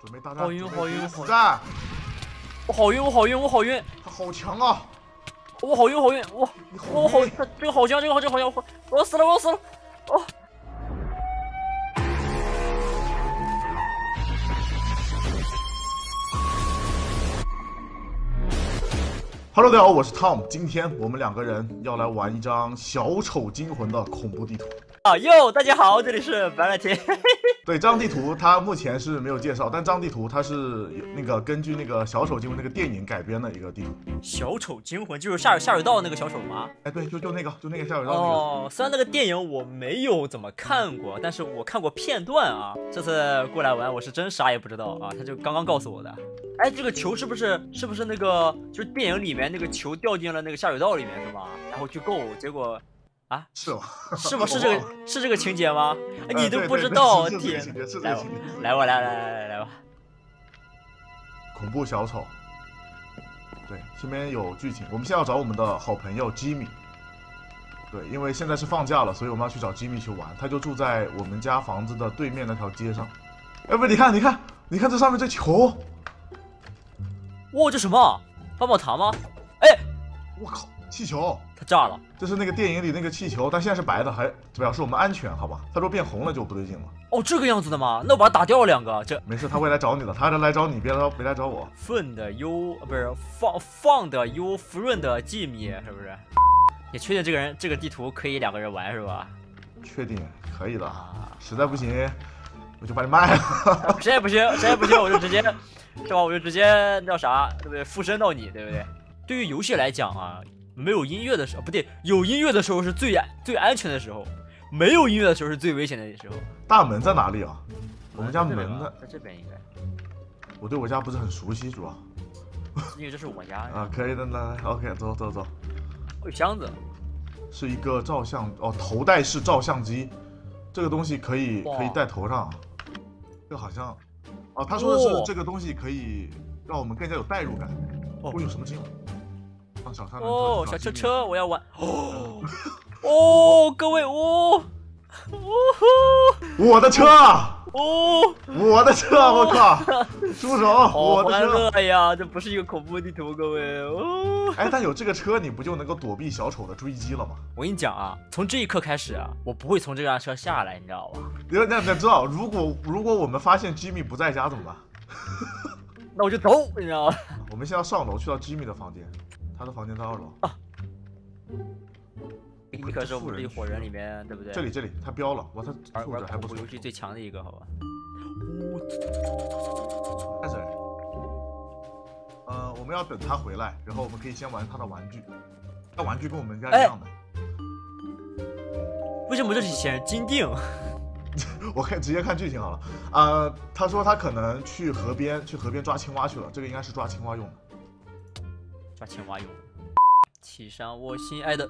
准备大战，好晕好晕好战。我好晕，我好晕，我好晕，他好强啊！我好晕，好晕，我我好，这个好强，这个好，这个好强，我我死了，我死了，哦。Hello，大家好，我是 Tom，今天我们两个人要来玩一张《小丑惊魂》的恐怖地图。啊哟，大家好，这里是白乐天。对，这张地图它目前是没有介绍，但这张地图它是那个根据那个《小丑惊魂》那个电影改编的一个地图。小丑惊魂就是下水下水道那个小丑吗？哎，对，就就那个，就那个下水道那个。哦，虽然那个电影我没有怎么看过，但是我看过片段啊。这次过来玩，我是真啥也不知道啊，他就刚刚告诉我的。哎，这个球是不是是不是那个就是电影里面那个球掉进了那个下水道里面是吧？然后去够，结果啊，是吗？是吗？是这个是这个情节吗？你都不知道，天！来，来吧，来来来来来吧。恐怖小丑。对，这边有剧情。我们现在要找我们的好朋友吉米。对，因为现在是放假了，所以我们要去找吉米去玩。他就住在我们家房子的对面那条街上。哎，不，你看，你看，你看这上面这球。哇，这什么？棒棒糖吗？哎，我靠，气球，它炸了。这是那个电影里那个气球，但现在是白的，还表示我们安全，好吧？它说变红了就不对劲了。哦，这个样子的吗？那我把它打掉了两个，这没事，他会来找你的，他来找你，别来别来找我。Friend you 不是放放的 you friend 吉米是不是？你确定这个人这个地图可以两个人玩是吧？确定，可以的。实在不行，我就把你卖了。实在不行，实在不行我就直接。是吧？我就直接叫啥，对不对？附身到你，对不对？对于游戏来讲啊，没有音乐的时候，不对，有音乐的时候是最安最安全的时候，没有音乐的时候是最危险的时候。大门在哪里啊？我们家门呢？在这边应该。我对我家不是很熟悉，主要。因为这是我家。啊，可以的，来，OK，走走走。有箱子。是一个照相哦，头戴式照相机，这个东西可以可以戴头上，这好像。哦，他说的是这个东西可以让我们更加有代入感。哦，有什么技能？放小三哦，小车车，我要玩。哦，哦，各位，哦，我的车。哦，我的车，我靠！住手！我的车。哎呀，这不是一个恐怖地图，各位。哦，哎，但有这个车，你不就能够躲避小丑的追击了吗？我跟你讲啊，从这一刻开始啊，我不会从这辆车下来，你知道吧？你那你知道，如果如果我们发现吉米不在家怎么办？那我就走，你知道吗？我们现在上楼去到吉米的房间，他的房间在二楼。啊。一可是我们一伙人里面，对不对？这里这里，他标了，哇，他素质还不错。游戏最强的一个，好吧？开始。呃，我们要等他回来，然后我们可以先玩他的玩具。他玩具跟我们家一样的。为什么这里显示金锭？我看直接看剧情好了。呃，他说他可能去河边，去河边抓青蛙去了。这个应该是抓青蛙用的。抓青蛙用。骑上我心爱的。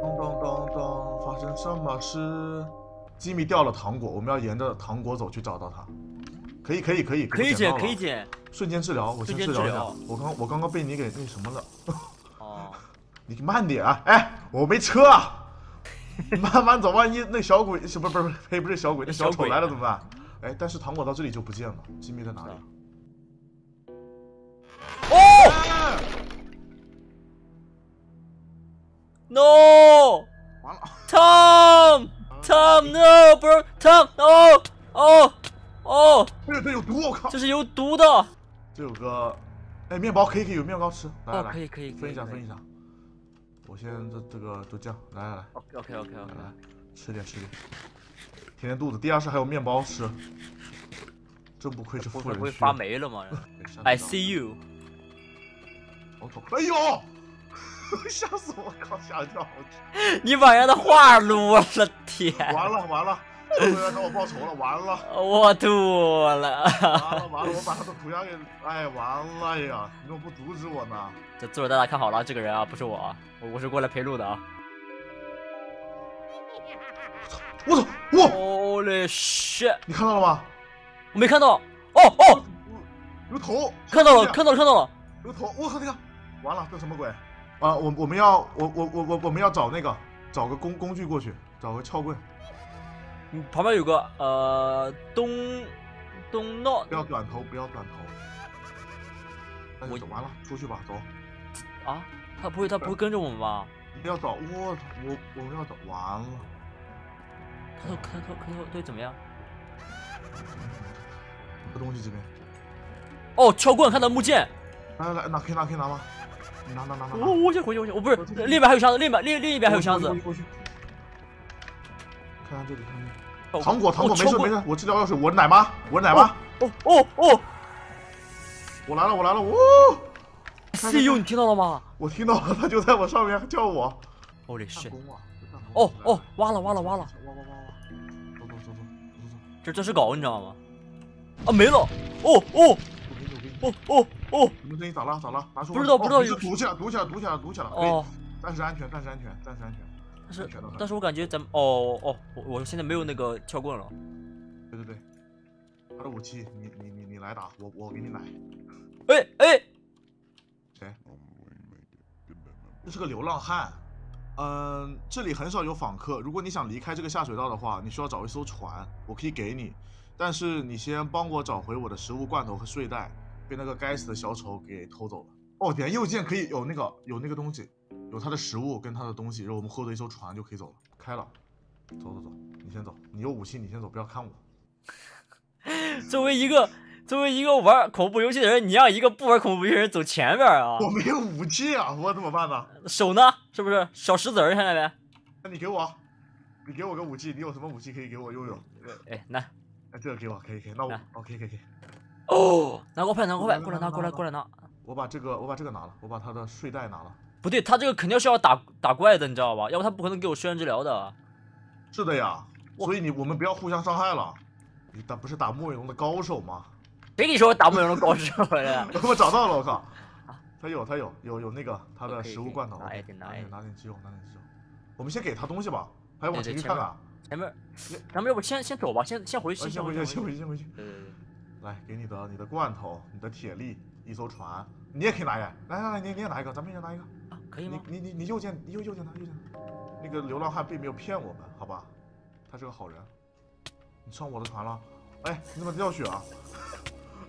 咚咚咚咚，发生什么事？吉米掉了糖果，我们要沿着糖果走去找到他。可以可以可以可以捡可以捡，瞬间治疗，我先治疗一下。我刚我刚刚被你给那什么了。哦，你慢点啊！哎，我没车，啊慢慢走，万一那小鬼什么不是不是呸不是小鬼，那小丑来了怎么办？哎，但是糖果到这里就不见了，吉米在哪里？哦完了，Tom，Tom，No，bro，Tom，哦，哦，哦，这这有毒，我靠，这是有毒的。这有个，哎，面包可以可以有面包吃，来来来，可以可以分一下分一下。我先这这个都这样，来来来，OK OK OK OK，来吃点吃点，填填肚子。地下室还有面包吃，真不愧是富人不会发霉了吗？I see you。哎呦！吓死我！靠，吓一跳！你把人家的话撸了，天！完了完了，这回来找我报仇了，完了！我吐了！完了完了，我把他的涂鸦给……哎，完了呀！你怎么不阻止我呢？这坐着大家看好了，这个人啊，不是我，我我是过来陪路的啊！我操！我操！哇！Holy shit！你看到了吗？我没看到。哦哦，有头！看到了，看到了，看到了！有头！我靠，你看，完了，这什么鬼？啊，我我们要我我我我我们要找那个找个工工具过去，找个撬棍。嗯，旁边有个呃东 don't know 不要短头，不要短头。我走完了，出去吧，走。啊，他不会他不会跟着我们吧？不要找我，我我们要找完了。开头开头开头对怎么样？这东西这边，哦，撬棍看到木剑。来来来，拿可以拿可以拿吗？你拿拿拿拿拿。我我先回去，我先我不是另一边还有箱子，另一边另另一边还有箱子。看看这里，看看糖果糖果，没事没事，我治疗药水，我是奶妈，我是奶妈，哦哦哦我来了我来了，呜！！See you，你听到了吗我听到了，他就在我上面叫我。？Holy shit！弓啊！哦哦，挖了挖了挖了，挖挖挖挖！走走走走走走。这这是狗，你知道吗？啊，没了！哦哦。哦哦哦你们声音咋了咋了？拿出不知道不知道有堵起来堵起来堵起来堵起来。哦！哎，暂时安全暂时安全暂时安全。但是但是我感觉咱们哦哦，我我现在没有那个撬棍了。对对对，他的武器你你你你来打，我我给你奶。哎哎，谁？这是个流浪汉。嗯，这里很少有访客。如果你想离开这个下水道的话，你需要找一艘船，我可以给你，但是你先帮我找回我的食物罐头和睡袋，被那个该死的小丑给偷走了。哦，点右键可以有那个有那个东西，有他的食物跟他的东西，然后我们获得一艘船就可以走了。开了，走走走，你先走，你有武器你先走，不要看我。作为一个作为一个玩恐怖游戏的人，你让一个不玩恐怖游戏的人走前面啊？我没有武器啊，我怎么办呢？手呢？是不是小石子儿在那边？那你给我，你给我个武器，你有什么武器可以给我用用？哎，来哎，这个给我，可以可以，那我来哦，可以可以可以，哦，拿过来拿过来过来拿过来过来拿。我把这个我把这个拿了，我把他的睡袋拿了。不对，他这个肯定是要打打怪的，你知道吧？要不他不可能给我睡眠治疗的。是的呀，所以你我们不要互相伤害了。你打不是打末尾龙的高手吗？谁跟你说我打不赢的高手了？我找到了，我靠！他有他有有有那个他的食物罐头，拿点拿一点拿点鸡肉拿点鸡肉。我们先给他东西吧，还要往前去看看。前面，咱们要不先先走吧，先先回去，哎先回去，先回去。去，先回去。对对对，来，给你的你的罐头，你的铁力，一艘船，你也可以拿呀。来来来，你你也拿一个，咱们也拿一个。啊可以吗？你你你你右键，你右右键拿右键拿。那个流浪汉并没有骗我们，好吧？他是个好人。你上我的船了？哎，你怎么掉血啊？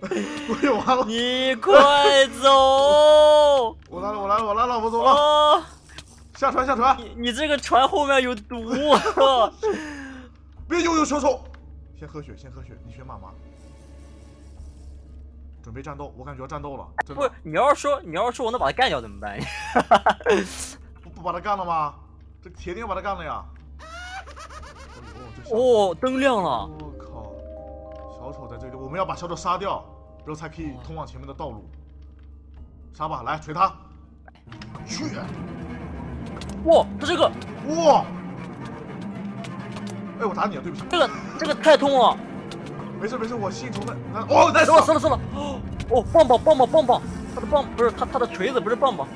我有完了，你快走！我来了，我来了，我来了，我走了。啊！下船，下船，你你这个船后面有毒啊！别悠悠小丑。先喝血，先喝血，你选马吗？准备战斗，我感觉要战斗了，真的不是，你要是说你要是说我能把他干掉怎么办？不不把他干了吗？这铁定要把他干了呀！哦，灯亮了。我靠！小丑在这里，我们要把小丑杀掉，然后才可以通往前面的道路。杀吧，来锤他！去！哇，他这个哇！哎，我打你了，对不起。这个这个太痛了！没事没事，我吸引仇恨。那哦，来死了死了死了！哦，棒棒棒棒棒棒，他的棒不是他他的锤子不是棒棒，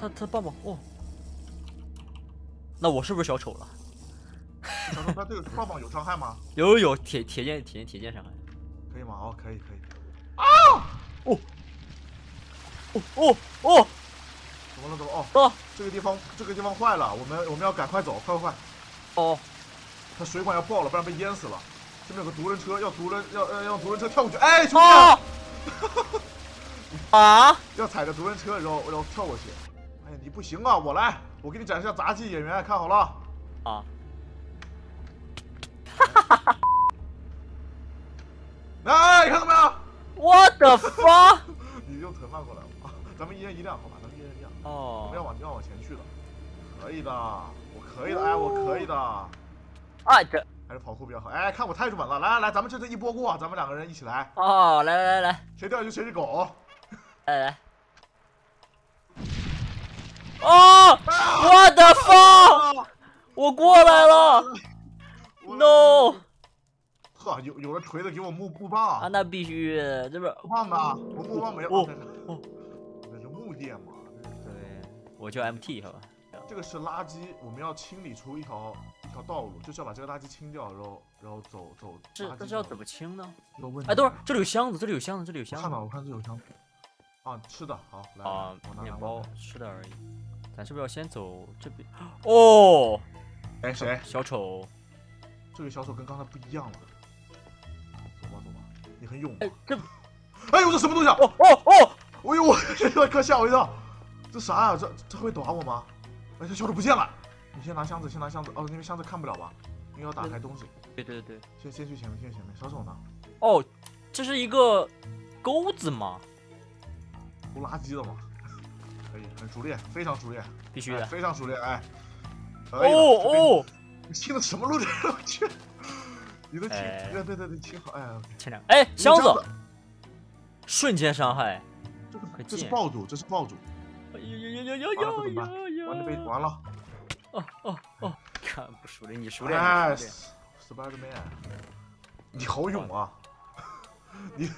他他棒棒哦。那我是不是小丑了？小丑，他这个棒棒有伤害吗？有有有，铁铁剑铁铁剑伤害。可以吗？哦，可以可以。啊哦哦哦哦怎么了？怎么？哦，哦这个地方这个地方坏了，我们我们要赶快走，快快快！哦！他水管要爆了，不然被淹死了。这边有个独轮车，要独轮要要要独轮车跳过去。哎，兄弟！啊 啊！要踩着独轮车，然后然后跳过去。哎呀，你不行啊！我来，我给你展示下杂技演员，看好了。啊！哈哈哈哎，看到没有？我的发！你用藤蔓过来了啊！咱们一人一辆，好吧？咱们一人一辆。我哦们要往要往前去的。可以的，我可以的，哎，我可以的。啊这还是跑酷比较好。哎，看我太准了！来来来，咱们这次一波过，咱们两个人一起来，哦，来来来来谁掉下去谁是狗。来来。哦，我的发！啊我过来了，no！呵，有有了锤子给我木木棒啊，那必须，这不是木棒呢？我木棒没有。哦这是哦这是木剑嘛？对，我叫 MT 好吧？这个是垃圾，我们要清理出一条一条道路，就是要把这个垃圾清掉，然后然后走走。这垃圾道这是要怎么清呢？有问题哎，等会儿，这里有箱子，这里有箱子，这里有箱子看吧，我看这有箱子。啊，吃的好，来，啊我，拿面包吃的而已。咱是不是要先走这边？哦，哎，谁？小丑，这个小丑跟刚才不一样了。走吧，走吧，你很勇吗哎？这哎呦，这什么东西啊？哦哦哦，哎呦，我这个可吓我一跳，这啥呀、这这会打我吗？哎，这小丑不见了，你先拿箱子，先拿箱子。哦，因为箱子看不了吧？因为要打开东西。对对对，先先去前面，先去前面。小丑呢？哦，这是一个钩子吗？偷垃圾的吗？可以，很熟练，非常熟练，必须的。哎非常熟练，哎。哦哦，你进的什么路这我去，你的清，哎对对对对，清好，哎呀，前两，哎，箱子子，瞬间伤害。这是这是爆主，这是爆主，哎呦呦呦呦呦呦完了被完了，哦哦哦，看不熟练，你熟练，哎你熟练。，Spiderman，你好勇啊，你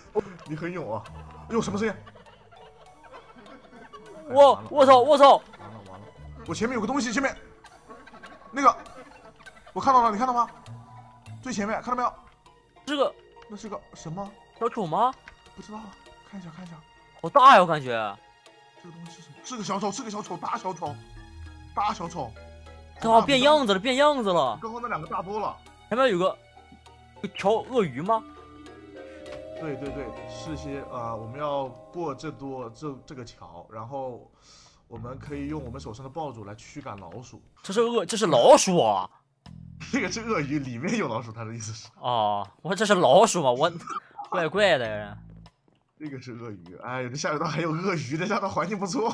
你很勇啊，哎呦，什么声音？哎我我操我操！完了完了，我前面有个东西，前面那个我看到了，你看到吗？最前面看到没有？这个那是个什么？小丑吗？不知道，看一下看一下，好大呀，我感觉。这个东西是什么？是个小丑，是个小丑，大小丑，大小丑。它好像变样子了，变样子了。刚刚那两个大多了。前面有个有条鳄鱼吗？对对对，是些呃，我们要过这多这这个桥，然后我们可以用我们手上的爆竹来驱赶老鼠。这是鳄，这是老鼠啊！这个是鳄鱼，里面有老鼠，他的意思是。哦，我说这是老鼠吗？我 怪怪的。这个是鳄鱼，哎，这下水道还有鳄鱼，这下水道环境不错。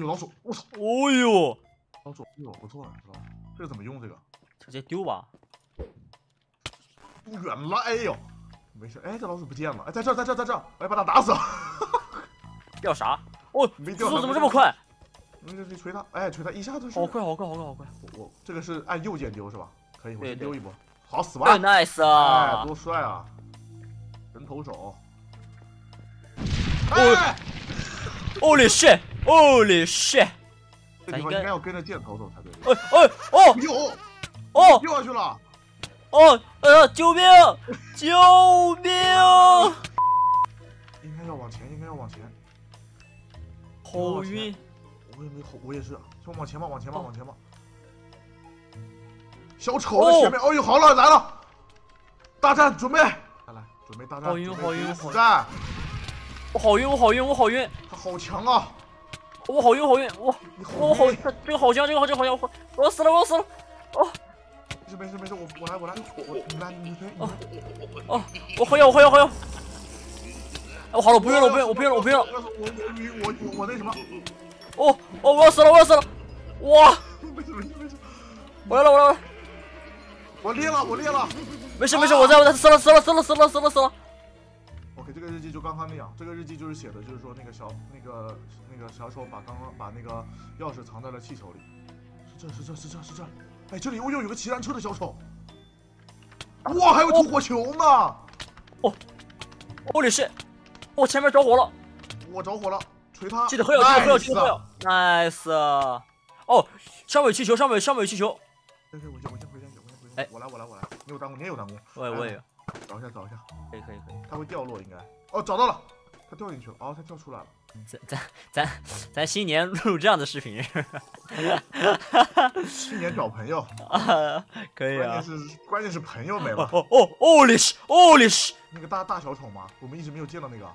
有老鼠，我操，哦呦，老鼠，哎呦，不错，知道吧？这个怎么用？这个直接丢吧。不远了，哎呦，没事，哎，这老鼠不见了，哎，在这儿，在这儿，在这儿，哎，把它打死了，掉啥？哦，没掉，速度怎么这么？快？没事，你锤它，哎，锤它一下子是。好快，好快，好快，好快！我我这个是按右键丢是吧？可以，我先丢一波，好死吧哎？，nice 哎，啊！多帅啊！人头手。哦哎，Holy shit！Holy shit！这地方咱应该要跟着箭头走才对。哎哎哦哟，哦掉下去了！哦呃！救命！救命！应该要往前，应该要往前。好晕！我也没好，我也是。先往前吧，往前吧，哦往前吧。小丑在前面，哦呦，好了，来了！大战准备，来来，准备大战，好晕好晕好决一死战！我好晕！我好晕！我好晕！他好强啊！我好晕！好晕！我我好晕，这这个好香！这个好这个好香！我死了！我要死了！哦没事没事没事，我我来我来，我你来你推，哦哦！我好要！我好要！好要！我好了！我不用了！我不用！我不用了！我不用了！我我我我我我那什么，哦哦！我要死了！我要死了！哇！没事没事没事，我来了！我来了！我裂了我裂了。没事没事！我在我在死了死了死了死了死了死了！OK，这个日记就刚刚那样，这个日记就是写的，就是说那个小那个那个小丑把刚刚把那个钥匙藏在了气球里，是这是这是这是这，哎，这里又又有个骑单车的小丑，哇，还有吐火球呢，Holy shit！我前面着火了！我着火了，锤他，记得喝药，记得喝药记得喝药。Nice！哦，上面有气球，上面有上面有气球。对对，我先我先回先，我先回哎先，我来我来我来，你有弹弓，你也有弹弓，我也我也有，找一下找一下，可以可以可以。它会掉落应该，哦，找到了，它掉进去了，哦，它跳出来了，咱咱咱咱新年录这样的视频新年找朋友，啊，可以啊关键。是关键是朋友没了，哦哦哦，Holy shit！Holy shit！那个大大小丑吗，我们一直没有见到那个，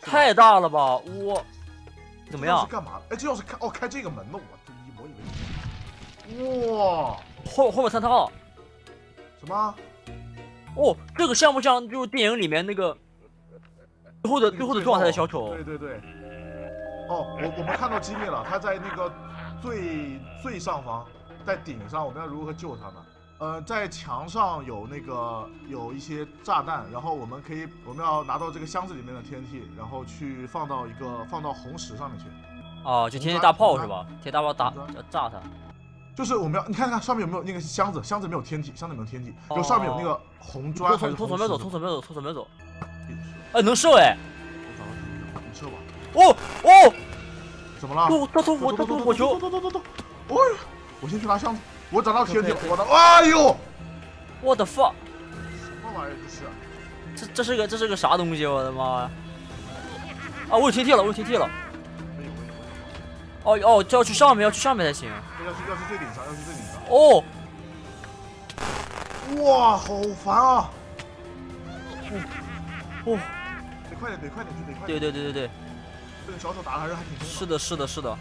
太大了吧！我怎么样这钥匙？干嘛？哎，这要是开哦，开这个门的，我这一我以为是。哇，后后面三套。什么？哦，这个像不像就是电影里面那个最后的最后的状态的小丑对？对对。哦，我我们看到机密了，他在那个最最上方，在顶上，我们要如何救他呢？呃，在墙上有那个有一些炸弹，然后我们可以我们要拿到这个箱子里面的 TNT，然后去放到一个放到红石上面去。哦，就贴那大炮是吧？贴大炮打炸他。就是我们要你看看上面有没有那个箱子，箱子没有天体，箱子没有天体，哦就上面有那个红砖红从从左边走，从左边走，从左边走。你哎，能射哎！找到你射吧。哦哦，怎么了？吐他吐火他吐火球！走走走走走！哎呦，我先去拿箱子，我找到天体我的，哎呦，我的 fuck！什么玩意儿这是？这这是个这是个啥东西？我的妈呀！啊，我有天梯了，我有天梯了。哦哦，这要去上面，要去上面才行。要去要去最顶上，要去最顶上。哦，哇，好烦啊！哦，得快点，得快点，就得快对点。对对对对，这个小丑打的还是还挺凶的。是的，是的，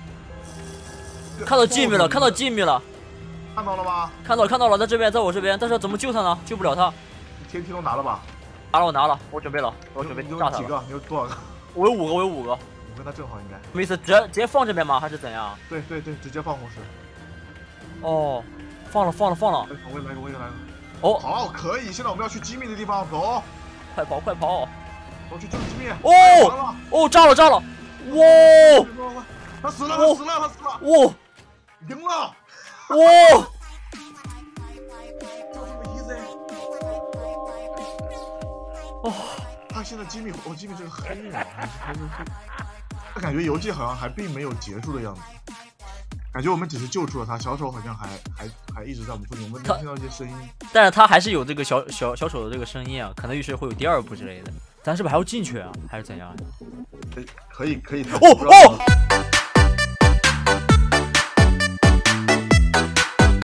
是的，看到吉米了，哦看到吉米了，看到了吗？看到了看到了，在这边，在我这边，但是怎么救他呢？救不了他。你天梯都拿了吧？拿了，我拿了，我准备了，我准备炸他了。几个？你有多少个？我有五个，我有五个。我跟他正好应该。什么意思？直接直接放这边吗？还是怎样？对对对，直接放红石。哦，放了放了放了。来，我也来个，我也来个。哦，好，可以。现在我们要去机密的地方，走，快跑快跑！我去救机密。哦，哦，炸了炸了！哇他死了，哦他死了，他死了，哇赢了，哇！就这么 easy。哦，他现在机密，我机密这个黑了，还是还是黑。他感觉游戏好像还并没有结束的样子，感觉我们只是救出了他，小丑好像还还还一直在我们附近，我们能听到一些声音。但是他还是有这个小小小丑的这个声音啊，可能于是会有第二部之类的。咱是不是还要进去啊？还是怎样？可以可以，可以哦哦！